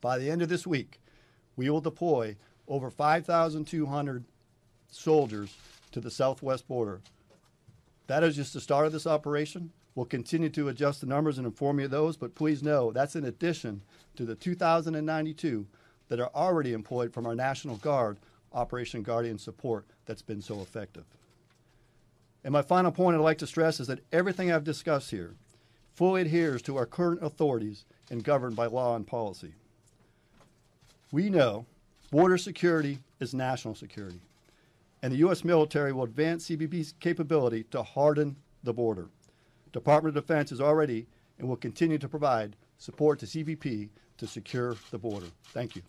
By the end of this week, we will deploy over 5,200 soldiers to the southwest border. That is just the start of this operation. We'll continue to adjust the numbers and inform you of those, but please know that's in addition to the 2,092 that are already employed from our National Guard Operation Guardian support that's been so effective. And my final point I'd like to stress is that everything I've discussed here fully adheres to our current authorities and governed by law and policy. We know border security is national security, and the U.S. military will advance CBP's capability to harden the border. Department of Defense is already and will continue to provide support to CBP to secure the border. Thank you.